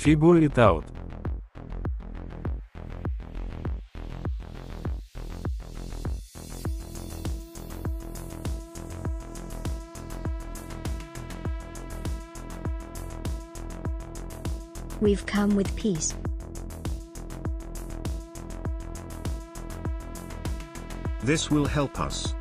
Figure it out. We've come with peace. This will help us.